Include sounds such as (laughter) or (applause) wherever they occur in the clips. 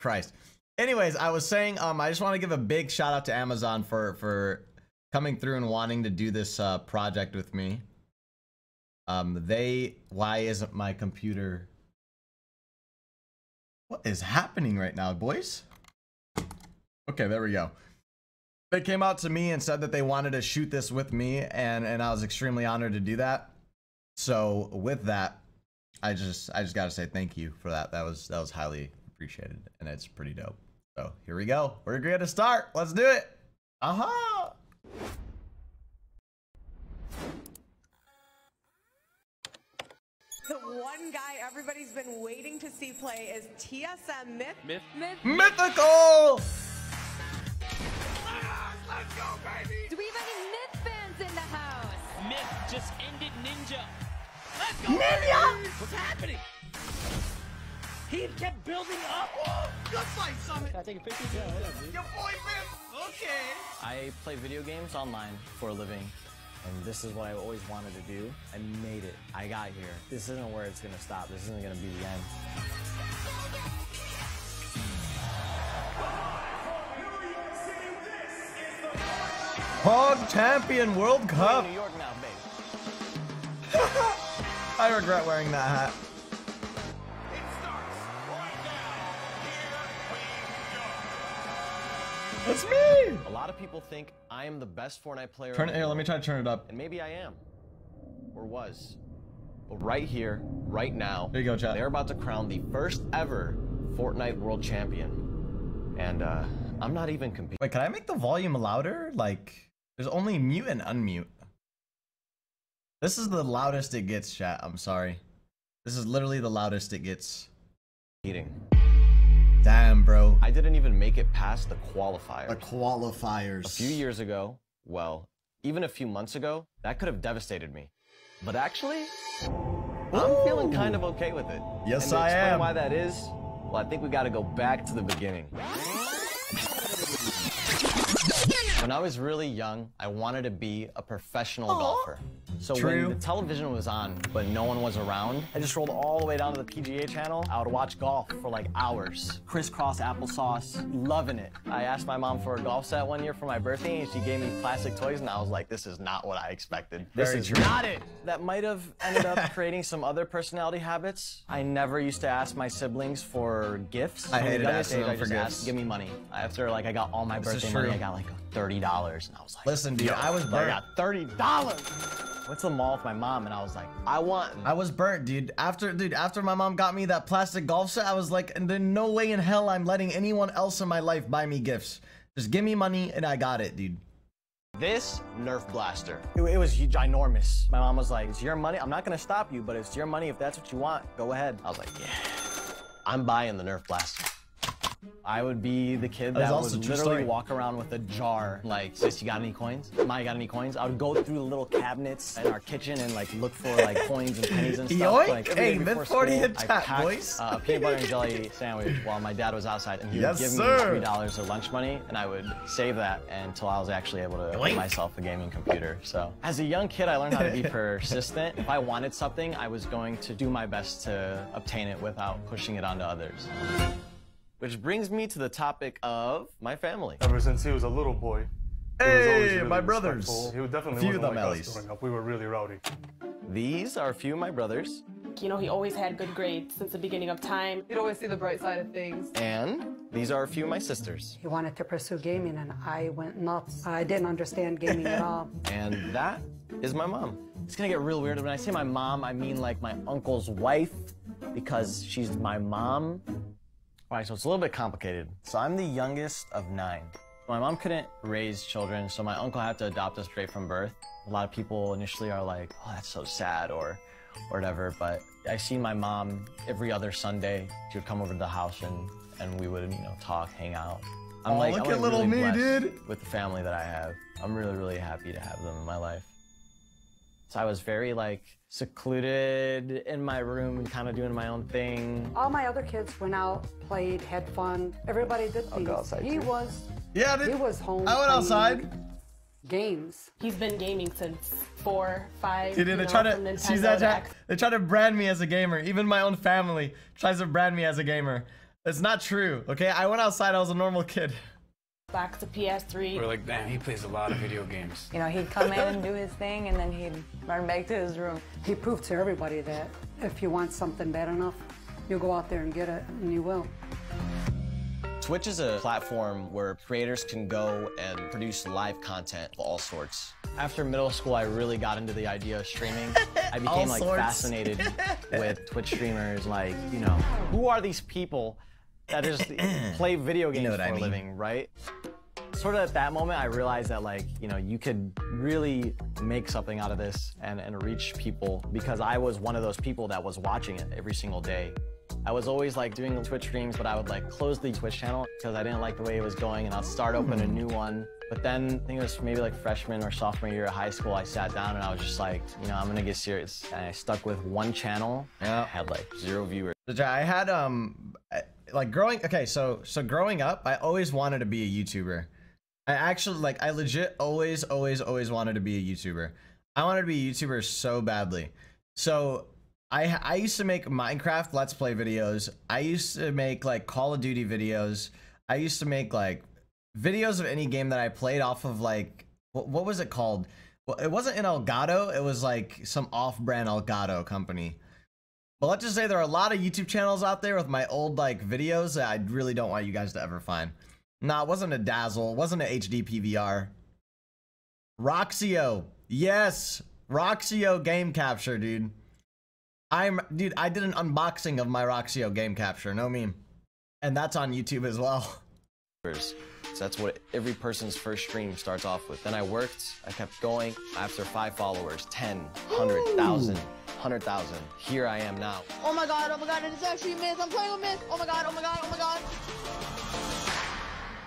Christ. Anyways, I was saying, um, I just want to give a big shout out to Amazon for for coming through and wanting to do this uh, project with me. Um, they, why isn't my computer? What is happening right now, boys? Okay, there we go. They came out to me and said that they wanted to shoot this with me, and and I was extremely honored to do that. So with that, I just I just gotta say thank you for that. That was that was highly appreciated, and it's pretty dope. So here we go. We're gonna start. Let's do it. Aha! The one guy everybody's been waiting to see play is TSM Myth. Myth. Myth. Mythical. Do we have any Myth fans in the house? Myth just ended Ninja. Let's go! Ninja. What's happening? He kept building up. Oh, good fight, Summit. Can I take a picture? Yeah, yeah. Your boy, man. Okay. I play video games online for a living, and this is what I always wanted to do. I made it. I got here. This isn't where it's gonna stop. This isn't gonna be the end. Hog Champion World Cup. New York now, baby. (laughs) I regret wearing that hat. That's me. A lot of people think I am the best Fortnite player. Turn it here. Let me try to turn it up. And maybe I am, or was. But right here, right now, There you go, chat. they're about to crown the first ever Fortnite World Champion, and uh, I'm not even competing. Wait, can I make the volume louder? Like, there's only mute and unmute. This is the loudest it gets, chat. I'm sorry. This is literally the loudest it gets. Damn, bro. I didn't even make it past the qualifiers. The qualifiers. A few years ago, well, even a few months ago, that could have devastated me. But actually, I'm feeling kind of okay with it. Yes, and to I explain am. why that is, well, I think we got to go back to the beginning. When I was really young, I wanted to be a professional golfer. So True. when the television was on, but no one was around, I just rolled all the way down to the PGA channel. I would watch golf for like hours. Crisscross applesauce, loving it. I asked my mom for a golf set one year for my birthday, and she gave me plastic toys, and I was like, this is not what I expected. This Very is true. not it. That might have ended up (laughs) creating some other personality habits. I never used to ask my siblings for gifts. I From the hated youngest asking age, them I for just gifts. asked, give me money. After like I got all my This birthday money. I got like thirty dollars, and I was like, Listen, dude, I was I burnt. got thirty dollars. Went to the mall with my mom, and I was like, I want. I was burnt, dude. After, dude, after my mom got me that plastic golf set, I was like, there's no way in hell I'm letting anyone else in my life buy me gifts. Just give me money and I got it, dude. this Nerf blaster. It, it was ginormous. My mom was like, "It's your money. I'm not gonna stop you, but it's your money. If that's what you want, go ahead." I was like, "Yeah, I'm buying the Nerf blaster." I would be the kid That that would literally walk around with a jar, like, sis, you got any coins? Ma, you got any coins? I would go through the little cabinets in our kitchen and like look for like coins and pennies and stuff. Yoink! Like, Hey, mid 40 hit chat, packed, boys. Uh, a peanut butter and jelly sandwich while my dad was outside, and he Yes, would give sir. me three dollars of lunch money, and I would save that until I was actually able to Yoink. get myself a gaming computer. So, as a young kid, I learned how to be (laughs) persistent. If I wanted something, I was going to do my best to obtain it without pushing it onto others. Which brings me to the topic of my family. Ever since he was a little boy. he was always Hey, really my brothers. respectful. He was definitely Few of wasn't them, like at us least. growing up. We were really rowdy. These are a few of my brothers, You know, he always had good grades since the beginning of time. He'd always see the bright side of things. and these are a few of my sisters. He wanted to pursue gaming, and I went nuts. I didn't understand gaming at all. (laughs) And that is my mom. It's gonna get real weird. When I say my mom, I mean like my uncle's wife because she's my mom. All right, so it's a little bit complicated. So I'm the youngest of nine. My mom couldn't raise children, so my uncle had to adopt us straight from birth. A lot of people initially are like, oh, that's so sad or, or whatever, but I see my mom every other Sunday. She would come over to the house and, and we would, you know, talk, hang out. I'm Aw, like, look I'm at like little really me, dude. With the family that I have. I'm really, really happy to have them in my life. So I was very like secluded in my room and kind of doing my own thing. all my other kids went out, played, had fun. Everybody did things. go outside, he too. was Yeah, dude. he was home. I went outside. Games. He's been gaming since four, five. Dude, you they know, try to Nintendo see that to chat? X- They try to brand me as a gamer. Even my own family tries to brand me as a gamer. It's not true. Okay, I went outside. I was a normal kid. (laughs) back to PS3. We're like, damn, he plays a lot of video games. You know, he'd come in and do his thing, and then he'd run back to his room. He proved to everybody that if you want something bad enough, you'll go out there and get it, and you will. Twitch is a platform where creators can go and produce live content of all sorts. After middle school, I really got into the idea of streaming. I (laughs) became like sorts. fascinated with Twitch streamers. Like, you know, who are these people that just (clears throat) play video games know what for I a mean. living, right? Sort of at that moment, I realized that like, you know, you could really make something out of this and, and reach people because I was one of those people that was watching it every single day. I was always like doing Twitch streams, but I would like close the Twitch channel because I didn't like the way it was going and I'll start open a new one. But then I think it was maybe like freshman or sophomore year of high school, I sat down and I was just like, you know, I'm gonna get serious. And I stuck with one channel. Yeah. Had like zero viewers. I had um I- like growing okay, so so growing up, I always wanted to be a YouTuber. I actually like I legit always always always wanted to be a YouTuber. I wanted to be a YouTuber so badly. So I I used to make Minecraft Let's Play videos. I used to make like Call of Duty videos. I used to make like videos of any game that I played off of like what, what was it called? Well, it wasn't an Elgato. It was like some off-brand Elgato company. But let's just say there are a lot of YouTube channels out there with my old like videos that I really don't want you guys to ever find. Nah, it wasn't a Dazzle, it wasn't a HD PVR. Roxio, yes, Roxio game capture, dude. I'm, dude, I did an unboxing of my Roxio game capture, no meme, and that's on YouTube as well. So that's what every person's first stream starts off with. Then I worked, I kept going. After five followers, 10, 100,000, 100,000. Here I am now. Oh my god, oh my god, it's actually Myth. I'm playing with Myth. Oh my god, oh my god, oh my god.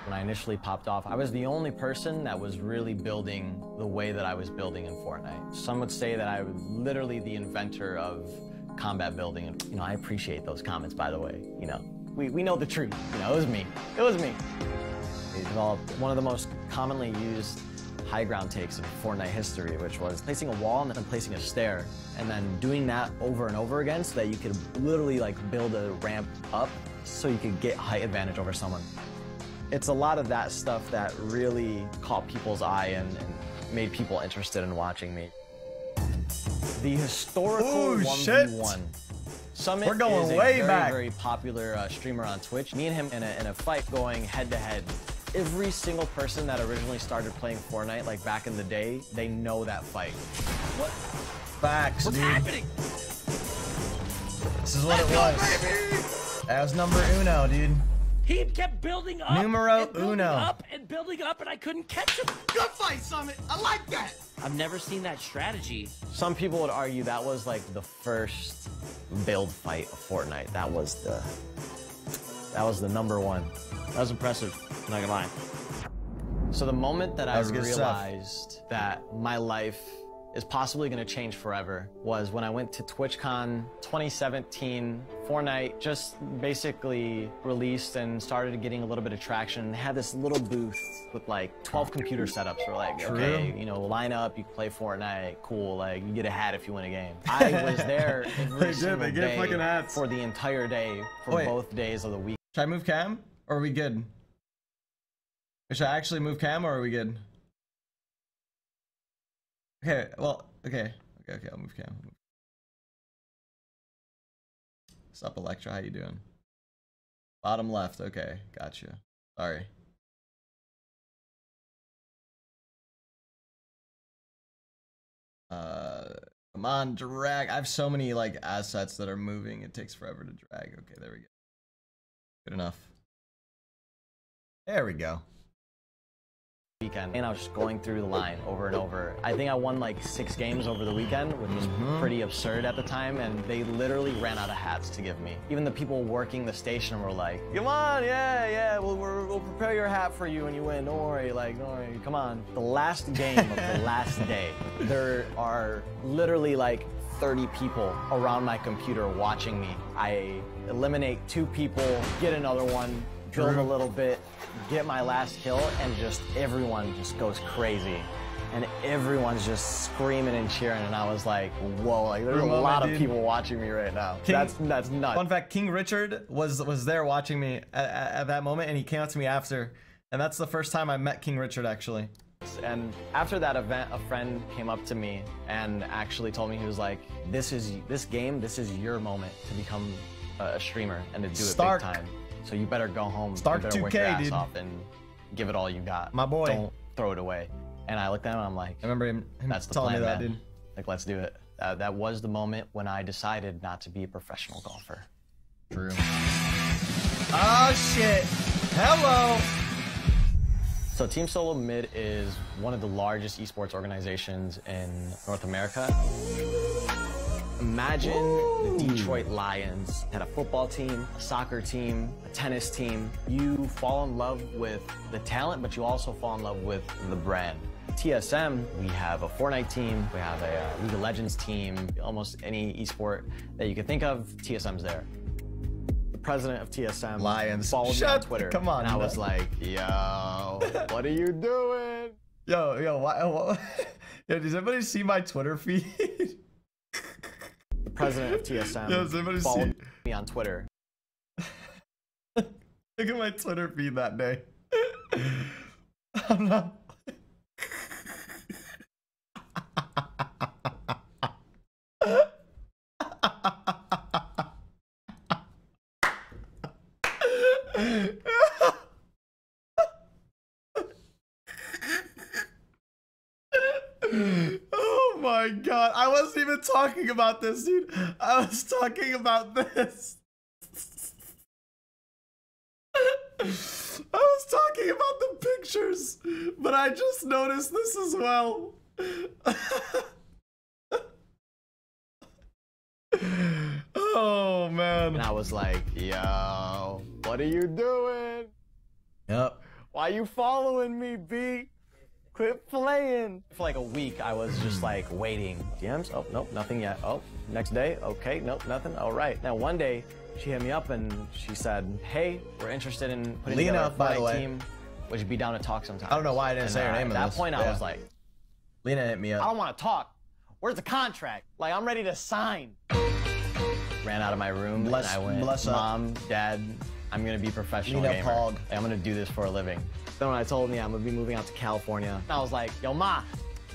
When I initially popped off, I was the only person that was really building the way that I was building in Fortnite. Some would say that I was literally the inventor of combat building. And, you know, I appreciate those comments, by the way. You know, we, we know the truth. You know, it was me. It was me. We developed one of the most commonly used high ground takes in Fortnite history, which was placing a wall and then placing a stair, and then doing that over and over again so that you could literally like build a ramp up so you could get height advantage over someone. It's a lot of that stuff that really caught people's eye and, and made people interested in watching me. The historical Oh, 1v1. shit. Summit We're going is a way very, back. very popular uh, streamer on Twitch. Me and him in a, in a fight going head to head. Every single person that originally started playing Fortnite, like back in the day, they know that fight. What? Facts, What's dude. happening? This is what it was. That was number uno, dude. He kept building up. Numero and building uno. up and building up, and I couldn't catch him. Good fight, Summit. I like that. I've never seen that strategy. Some people would argue that was like the first build fight of Fortnite. That was the that was the number one. That was impressive. I'm not gonna lie. So the moment that, That I good stuff. realized that my life is possibly going to change forever was when I went to TwitchCon 2017. Fortnite just basically released and started getting a little bit of traction. They had this little booth with like 12 computer setups. We're like, True. okay, you know, line up, you can play Fortnite, cool. Like, you get a hat if you win a game. I was there (laughs) every They did, they get day fucking hats. for the entire day for Wait. both days of the week. Should I move cam? Or are we good? Should I actually move cam or are we good? Okay, well, okay. Okay, okay, I'll move cam. What's up, Electra? How you doing? Bottom left, okay, gotcha. Sorry. Uh, come on, drag. I have so many like assets that are moving. It takes forever to drag. Okay, there we go. Good enough. There we go. weekend and I was just going through the line over and over. I think I won like six games over the weekend, which was Mhm. pretty absurd at the time, and they literally ran out of hats to give me. Even the people working the station were like, come on, yeah, yeah, we'll, we'll, we'll prepare your hat for you when you win. Don't worry, like, don't worry, come on. The last game of the last (laughs) day, there are literally like 30 people around my computer watching me. I eliminate two people, get another one, build a little bit, get my last kill, and just everyone just goes crazy. and everyone's just screaming and cheering, and I was like, whoa, like there's a lot of dude? people watching me right now. King- that's that's nuts. Fun fact: King Richard was was there watching me at, at, at that moment, and he came up to me after, and that's the first time I met King Richard actually. And after that event, a friend came up to me and actually told me he was like, "This is this game. This is your moment to become a, streamer and to do Stark. it big time. So you better go home. Stark you better 2K, your ass dude. off and give it all you got. My boy. Don't throw it away." And I looked at him and I'm like, I remember him, him "That's the telling plan, me that, man. dude. Like, let's do it." Uh, that was the moment when I decided not to be a professional golfer. True. Oh shit! Hello. So Team Solo Mid is one of the largest esports organizations in North America. Imagine the Detroit Lions had a football team, a soccer team, a tennis team. You fall in love with the talent, but you also fall in love with the brand. TSM, we have a Fortnite team, we have a uh, League of Legends team, almost any esport that you can think of, TSM's there. President of TSM Lions. followed me on Twitter. come on, And I was like, yo, (laughs) what are you doing? Yo, yo, why? Uh, why (laughs) yo, does anybody see my Twitter feed? The (laughs) president of TSM Yo, does anybody followed see- me on Twitter. Look at my Twitter feed that day. I'm not. Oh my god. I wasn't even talking about this, dude. I was talking about this. I was talking about the pictures, but I just noticed this as well. oh man. And I was like, yo, what are you doing? Yep. Why are you following me, B? Quit playing. For like a week, I was just like waiting. DMs? Oh, nope, nothing yet. Oh, next day? Okay, nope, nothing. All right. Now, one day, she hit me up and she said, hey, we're interested in putting Leena, together a by the way. team. Would you be down to talk sometime? I don't know why I didn't And, say her name At that this. point, I was like, Leena hit me up. I don't want to talk. Where's the contract? Like, I'm ready to sign. Ran out of my room Bless- and I went, bless up. Mom, Dad, I'm gonna be professional Leena gamer. Pog. I'm gonna do this for a living. Then when I told me I'm gonna be moving out to California, I was like, Yo, Ma,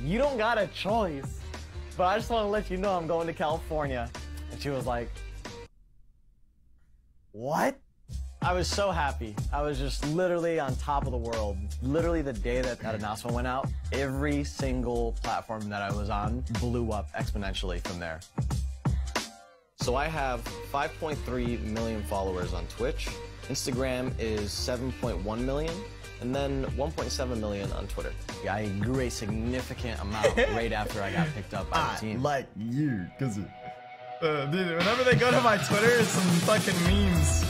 you don't got a choice. But I just want to let you know I'm going to California. And she was like, What? I was so happy. I was just literally on top of the world. Literally the day that that announcement went out, every single platform that I was on blew up exponentially from there. So I have 5.3 million followers on Twitch. Instagram is 7.1 million. And then 1.7 million on Twitter. Yeah, I grew a significant amount (laughs) right after I got picked up by I the team. like you, cause uh, dude, whenever they go to my Twitter, it's some fucking memes.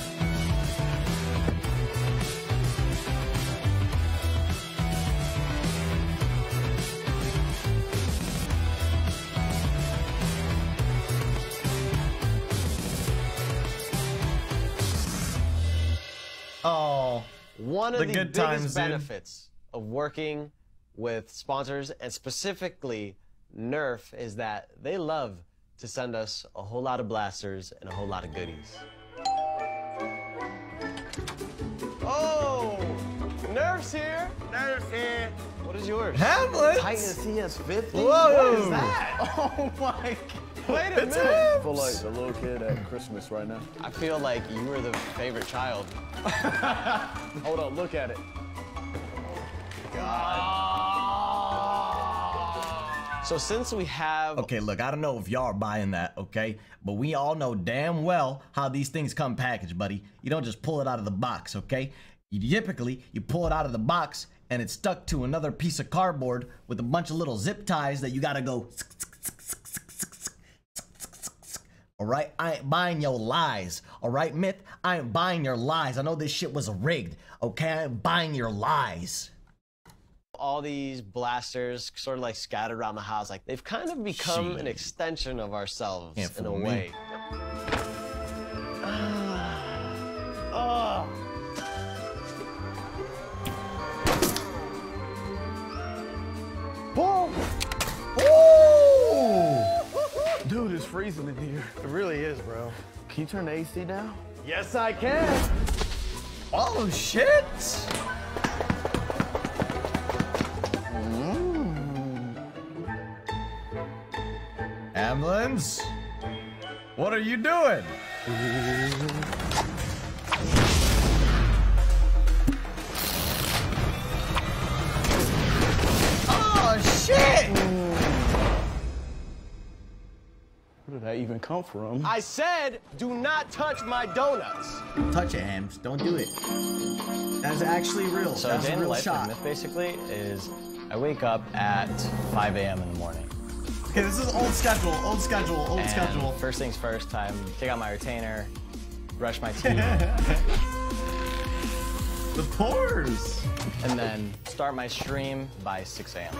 One of The the, good biggest times, dude. benefits of working with sponsors and specifically Nerf is that they love to send us a whole lot of blasters and a whole lot of goodies. Oh, Nerf's here. Nerf's here. What is yours? Hamlinz. Titan CS50. Whoa. What is that? (laughs) Oh my. Wait a It's minute. Hamlinz. feel like the little kid at Christmas right now. I feel like you were the favorite child. (laughs) Hold on, look at it. God. So since we have Okay, look, I don't know if y'all are buying that, okay? But we all know damn well how these things come packaged, buddy. You don't just pull it out of the box, okay? You typically you pull it out of the box and it's stuck to another piece of cardboard with a bunch of little zip ties that you gotta go. All right, I ain't buying your lies. All right, myth, I ain't buying your lies. I know this shit was rigged, okay? I ain't buying your lies. all these blasters sort of like scattered around the house, like they've kind of become an extension of ourselves in a me. way. (sighs) Ah. Boom! Can you turn the AC down? Yes, I can. Oh shit! Ambulance? What are you doing? (laughs) even come from? I said, do not touch my donuts. Touch it, Hams. Don't do it. That's actually real. So That's a day a in real life shot. Myth basically is I wake up at 5 a.m. in the morning. Okay, this is old schedule. Old schedule. Old And schedule. First things first, time take out my retainer, brush my teeth, (laughs) The pores. and then start my stream by 6 a.m.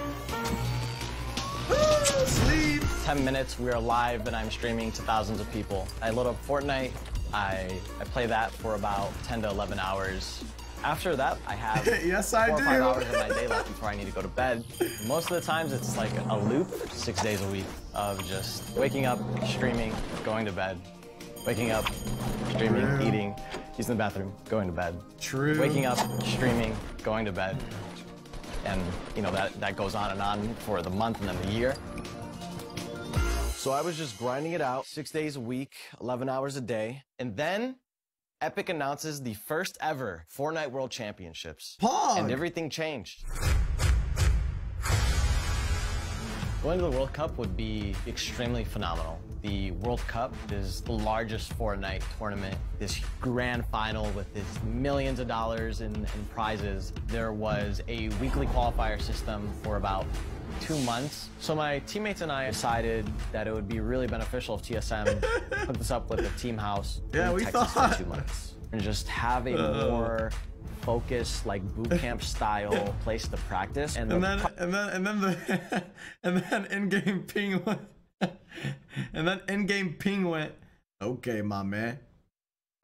Sleep. 10 minutes, we are live and I'm streaming to thousands of people. I load up Fortnite, I, I play that for about 10 to 11 hours. After that, I have (laughs) Yes, I four or five hours of my day left (laughs) before I need to go to bed. Most of the times, it's like a loop, six days a week, of just waking up, streaming, going to bed, waking up, streaming, True. eating, using the bathroom, going to bed. True. Waking up, streaming, going to bed. And, you know, that, that goes on and on for the month and then the year. So I was just grinding it out six days a week, 11 hours a day. And then Epic announces the first ever Fortnite World Championships. Pog. And everything changed. Going to the World Cup would be extremely phenomenal. The World Cup is the largest Fortnite tournament, this grand final with this millions of dollars in, in prizes. There was a weekly qualifier system for about two months. So my teammates and I decided that it would be really beneficial if TSM hooked us up with a team house Yeah, in we Texas thought. for two months and just have a Uh. more focused, like boot camp (laughs) style place to practice. And, And the then, and then, and then the, (laughs) and then in-game ping went, (laughs) and then in-game ping went. Okay, my man.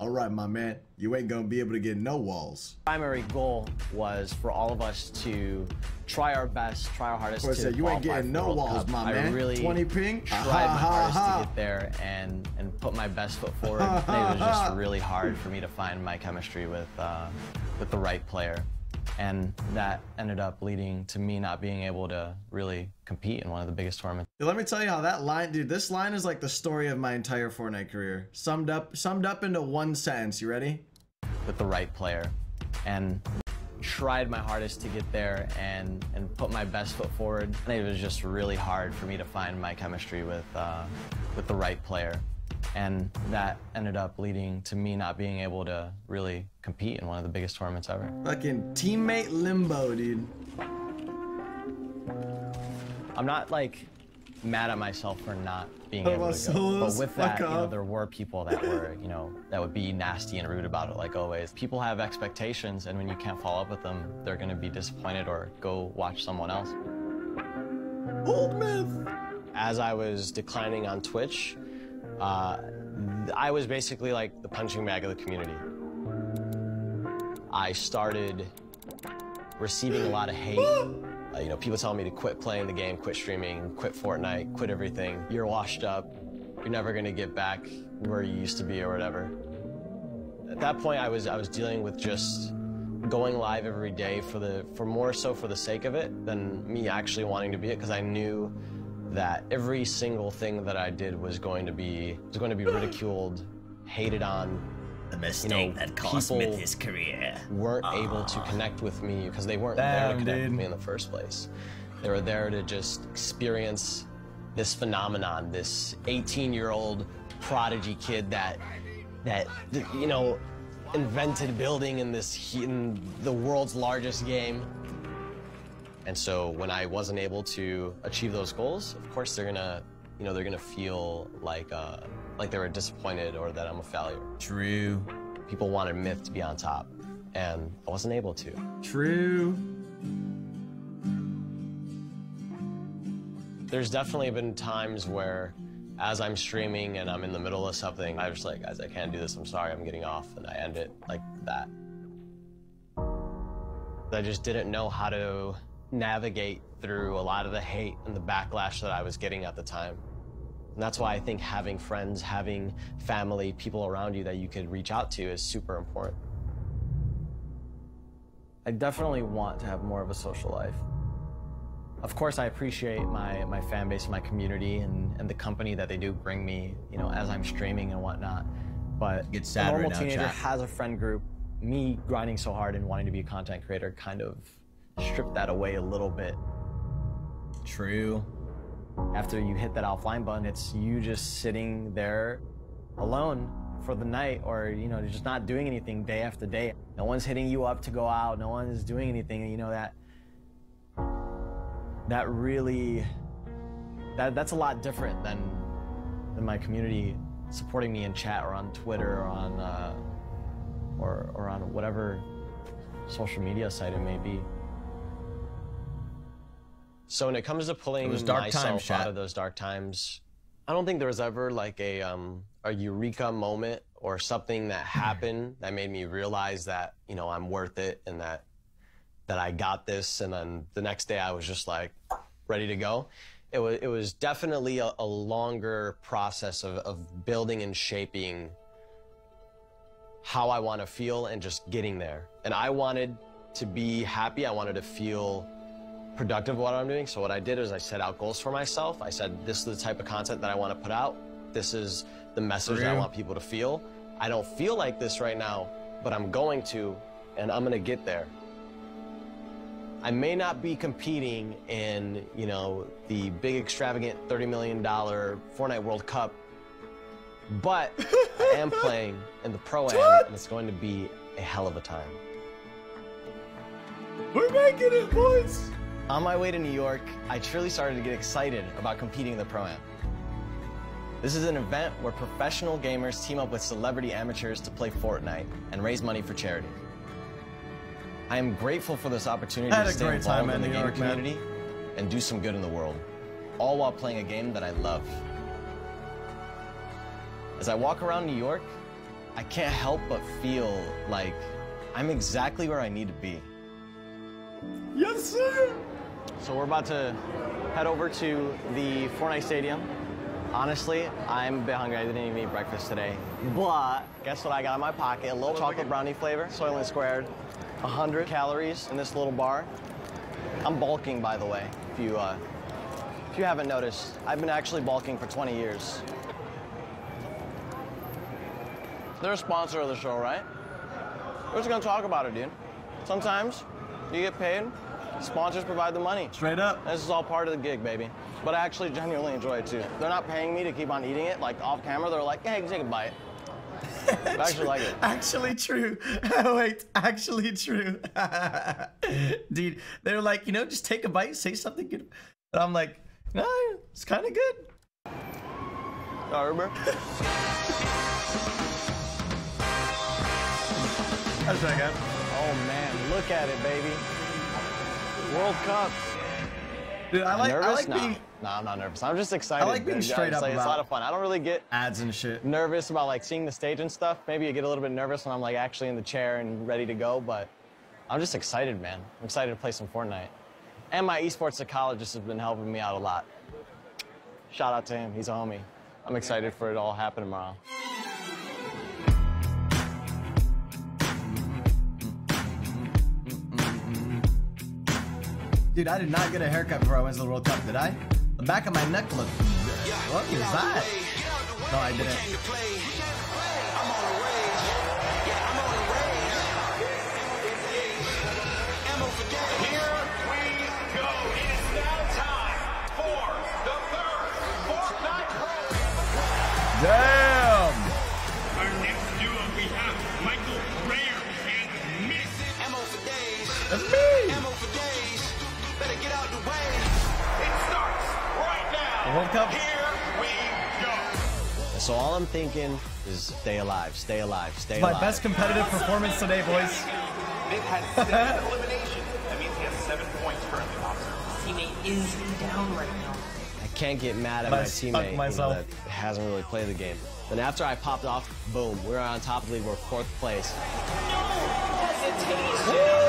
All right, my man. You ain't gonna be able to get no walls. primary goal was for all of us to try our best, try our hardest to said, "You ain't getting no World walls, Cup." my I man. really 20 ping? tried Ah, my hardest ha. to get there and and put my best foot forward. it was just really hard for me to find my chemistry with uh, with the right player. And that ended up leading to me not being able to really compete in one of the biggest tournaments. Let me tell you how that line, dude. This line is like the story of my entire Fortnite career, summed up, summed up into one sentence. You ready? with the right player and tried my hardest to get there and, and put my best foot forward. And it was just really hard for me to find my chemistry with, uh, with the right player. And that ended up leading to me not being able to really compete in one of the biggest tournaments ever. Fucking teammate limbo, dude. I'm not like mad at myself for not being able to go. But with that, you know, there were people that were, you know, that would be nasty and rude about it, like always. People have expectations, and when you can't follow up with them, they're gonna be disappointed or go watch someone else. Old myth. As I was declining on Twitch, uh, I was basically like the punching bag of the community. I started receiving a lot of hate. Uh, you know, people telling me to quit playing the game, quit streaming, quit Fortnite, quit everything. You're washed up. You're never gonna get back where you used to be or whatever. At that point, I was I was dealing with just going live every day for the for more so for the sake of it than me actually wanting to be it because I knew that every single thing that I did was going to be was going to be ridiculed, hated on. The You mistake know, that cost Smith people his career. weren't able to ah. connect with me because they weren't there to connect dude. with me in the first place. They were there to just experience this phenomenon, this 18-year-old prodigy kid that that you know invented building in this in the world's largest game. And so when I wasn't able to achieve those goals, of course they're gonna, you know, they're gonna feel like uh, like they were disappointed or that I'm a failure. True. People wanted Myth to be on top, and I wasn't able to. True. There's definitely been times where, as I'm streaming and I'm in the middle of something, I'm just like, guys, I can't do this. I'm sorry, I'm getting off, and I end it like that. I just didn't know how to navigate through a lot of the hate and the backlash that I was getting at the time. And that's why I think having friends, having family, people around you that you could reach out to is super important. I definitely want to have more of a social life. Of course, I appreciate my, my fan base, my community, and, and the company that they do bring me, you know, as I'm streaming and whatnot. But Get a sad normal right now, teenager chat. has a friend group. Me grinding so hard and wanting to be a content creator kind of stripped that away a little bit. True. After you hit that offline button, it's you just sitting there alone for the night or, you know, just not doing anything day after day. No one's hitting you up to go out. No one is doing anything. You know, that, that really, that, that's a lot different than, than my community supporting me in chat or on Twitter or on, uh, or, or on whatever social media site it may be. So when it comes to pulling myself out of those dark times, I don't think there was ever like a um, a eureka moment or something that (clears throat) happened that made me realize that you know I'm worth it and that that I got this. And then the next day I was just like ready to go. It was it was definitely a, a longer process of, of building and shaping how I want to feel and just getting there. And I wanted to be happy. I wanted to feel productive of what I'm doing. So what I did is I set out goals for myself. I said, this is the type of content that I want to put out. This is the message that I want people to feel. I don't feel like this right now, but I'm going to, and I'm going to get there. I may not be competing in, you know, the big extravagant $30 million Fortnite World Cup, but I am (laughs) playing in the Pro Am, and it's going to be a hell of a time. We're making it, boys. On my way to New York, I truly started to get excited about competing in the Pro Am. This is an event where professional gamers team up with celebrity amateurs to play Fortnite and raise money for charity. I am grateful for this opportunity to stay great time involved in in the New gaming York, man. community and do some good in the world, all while playing a game that I love. As I walk around New York, I can't help but feel like I'm exactly where I need to be. Yes, sir. So we're about to head over to the Fortnite Stadium. Honestly, I'm a bit hungry. I didn't even eat breakfast today. But guess what I got in my pocket? A little chocolate brownie flavor, Soylent Squared. 100 calories in this little bar. I'm bulking, by the way, if you, uh, if you haven't noticed. I've been actually bulking for 20 years. They're a sponsor of the show, right? We're just gonna talk about it, dude. Sometimes you get paid, sponsors provide the money. Straight up. This is all part of the gig, baby. But I actually genuinely enjoy it too. They're not paying me to keep on eating it, like off camera. They're like, hey, take a bite. I actually like it. (laughs) Actually true. (laughs) Wait, actually true. (laughs) Dude, they're like, you know, just take a bite, say something good. And I'm like, no, it's kind of good. Sorry, bro. That's right, guy. Oh man, look at it, baby. World Cup. Dude, I like, nervous? I like no. being no, I'm not nervous. I'm just excited. I like being It's straight up like, It's a lot of fun. I don't really get ads and shit. nervous about like seeing the stage and stuff. Maybe I get a little bit nervous when I'm like actually in the chair and ready to go, but I'm just excited, man. I'm excited to play some Fortnite. And my esports psychologist has been helping me out a lot. Shout out to him. He's a homie. I'm excited for it all to happen tomorrow. Dude, I did not get a haircut before I went to the World Cup, did I? The back of my neck looked. What is that? No, I didn't. Now. The World Cup. Here we go. So all I'm thinking is stay alive, stay alive, stay alive. My best competitive performance today, boys. Nick has seven (laughs) eliminations. That means he has seven points currently, officer. Teammate is down right now. I can't get mad at I my stuck teammate you know, myself. that hasn't really played the game. Then after I popped off, boom, we're on top of the league. We're fourth place. Damn, dude, this pop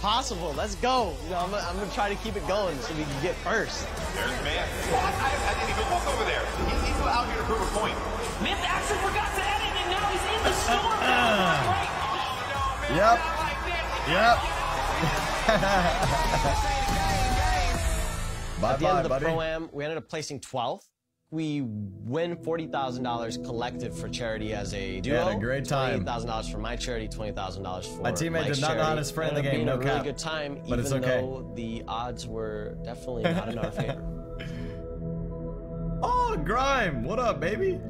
possible. Let's go. You know, I'm, gonna, I'm gonna try to keep it going so we can get first. There's man. What? I, I didn't even look over there. He, he's out here to prove a point. Myth actually forgot to edit, and now he's in the storm. right. (laughs) Yep. Yep. bye (laughs) At the end of the buddy. pro am, we ended up placing 12th. We win $40,000 collective for charity as a duo. had a great time. $28,000 for my charity, $20,000 for My teammate Mike's did not know how charity. to sprint the game, being no a really good time, But even it's okay. though the odds were definitely not in our (laughs) favor. Oh, Grime, what up, baby?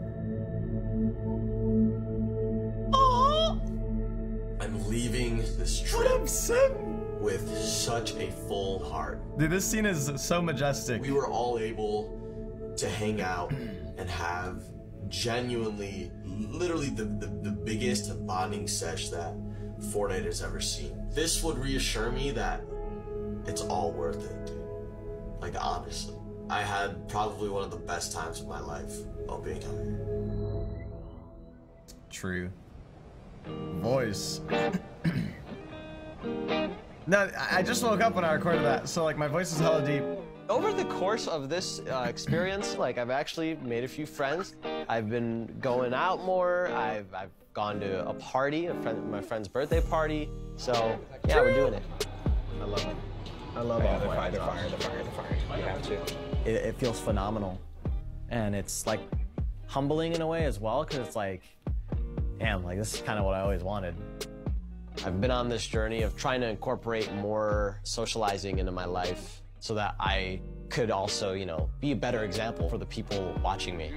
I'm leaving this trip What up, Sim? with such a full heart. Dude, this scene is so majestic. We were all able to hang out (clears throat) and have genuinely, literally the, the, the biggest bonding sesh that Fortnite has ever seen. This would reassure me that it's all worth it, dude. Like, honestly. I had probably one of the best times of my life while being out here. True. Voice. (clears throat) no, I I just woke up when I recorded that, so like my voice is hella deep. Over the course of this uh, experience, like I've actually made a few friends. I've been going out more. I've, I've gone to a party, a friend, my friend's birthday party. So yeah, we're doing it. I love it. I love Yeah, all they're fire, they're fire, they're fire, they're fire. You have to. It, it feels phenomenal, and it's like humbling in a way as well, because it's like, damn, like this is kind of what I always wanted. I've been on this journey of trying to incorporate more socializing into my life so that I could also, you know, be a better example for the people watching me.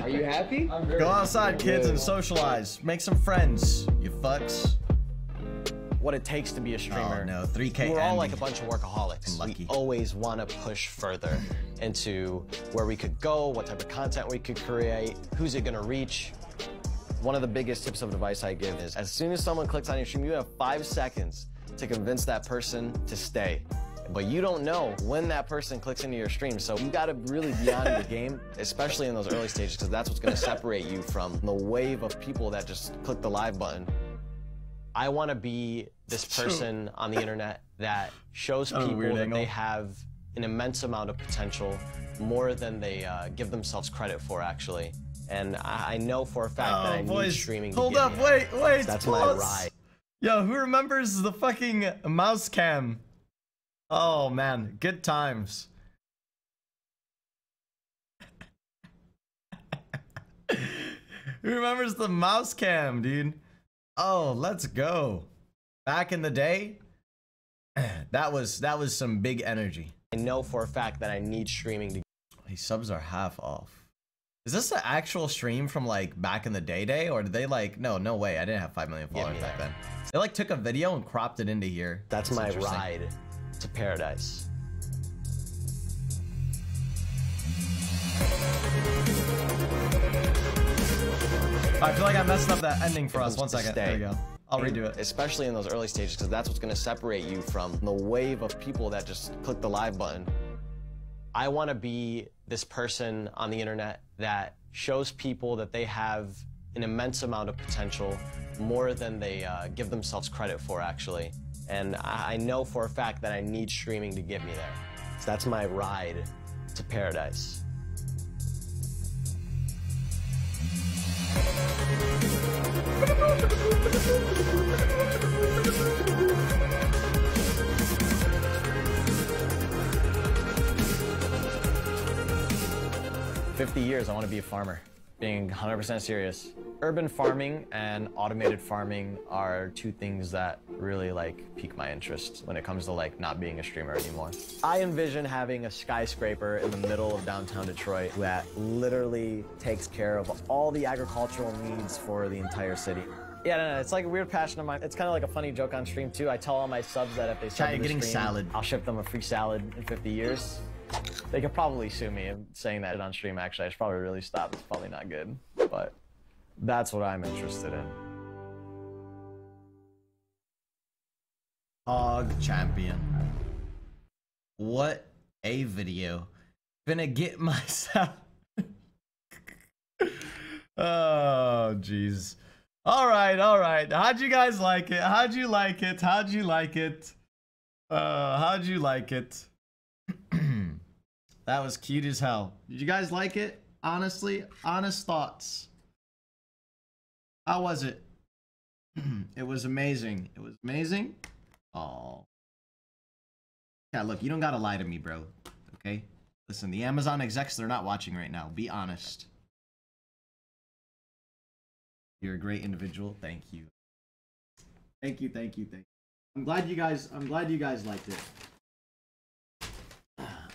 Are you happy? Go outside, kids, and socialize. Make some friends, you fucks. What it takes to be a streamer. Oh no, 3K. We're all like a bunch of workaholics. Lucky. We always want to push further into where we could go, what type of content we could create, who's it going to reach. One of the biggest tips of advice I give is as soon as someone clicks on your stream, you have five seconds to convince that person to stay. But you don't know when that person clicks into your stream, so you gotta really be on the game, especially in those early stages, because that's what's gonna separate you from the wave of people that just click the live button. I wanna be this person on the internet that shows people that angle. they have an immense amount of potential, more than they uh, give themselves credit for, actually. And I, I know for a fact that I Oh, need boys. streaming to Hold get up, wait, wait. That's my pause. ride. Yo, who remembers the fucking mouse cam? Oh man, good times. (laughs) who remembers the mouse cam, dude? Oh, let's go. Back in the day, (clears throat) that was that was some big energy. I know for a fact that I need streaming to These subs are half off. Is this an actual stream from like back in the day day, or did they like? No, no way. I didn't have five million Get followers back then. They like took a video and cropped it into here. That's That's my ride to paradise. I feel like I messed up that ending for us. One stay. There we go. I'll redo it. Especially in those early stages, because that's what's going to separate you from the wave of people that just click the live button. I want to be this person on the internet that shows people that they have an immense amount of potential, more than they uh, give themselves credit for, actually. And I, know for a fact that I need streaming to get me there. So that's my ride to paradise. Fifty years, I want to be a farmer. Being 100% serious. Urban farming and automated farming are two things that really like pique my interest when it comes to like not being a streamer anymore. I envision having a skyscraper in the middle of downtown Detroit that literally takes care of all the agricultural needs for the entire city. Yeah, no, no, it's like a weird passion of mine. It's kind of like a funny joke on stream too. I tell all my subs that if they sub to the getting stream, salad. I'll ship them a free salad in 50 years. They could probably sue me saying that on stream. Actually, I should probably really stop. It's probably not good, but that's what I'm interested in. Hog champion. What a video. Gonna get (laughs) myself. oh, jeez. All right, all right. How'd you guys like it? How'd you like it? How'd you like it? Uh, how'd you like it? That was cute as hell. Did you guys like it? Honestly, honest thoughts. How was it? (clears throat) it was amazing. It was amazing. Oh. Yeah, look, you don't gotta lie to me, bro. Okay? Listen, the Amazon execs, they're not watching right now. Be honest. You're a great individual. Thank you. Thank you, thank you, thank you. I'm glad you guys I'm glad you guys liked it.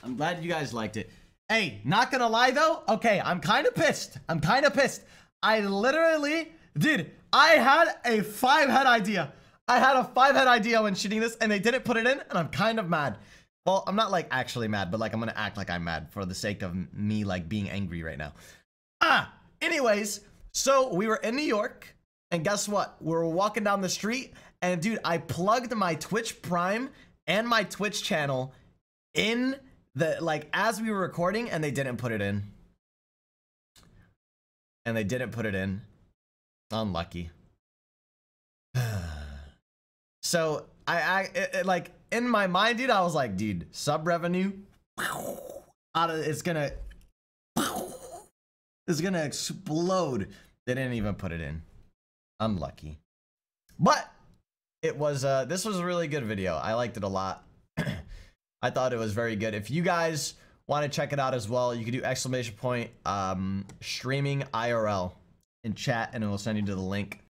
I'm glad you guys liked it. Hey, not gonna lie though. Okay, I'm kind of pissed. I'm kind of pissed. I literally did. I had a five head idea. I had a five head idea when shooting this, and they didn't put it in, and I'm kind of mad. Well, I'm not like actually mad, but like I'm gonna act like I'm mad for the sake of me like being angry right now. Ah, anyways, so we were in New York, and guess what? We were walking down the street, and dude, I plugged my Twitch Prime and my Twitch channel in the like as we were recording, and they didn't put it in. And they didn't put it in. Unlucky. (sighs) so I, I it, it, like in my mind, dude, I was like, dude, sub revenue (laughs) out of it's gonna (laughs) it's gonna explode. They didn't even put it in. Unlucky. But it was uh this was a really good video. I liked it a lot. I thought it was very good. If you guys want to check it out as well, you can do exclamation point um streaming IRL in chat and it will send you to the link.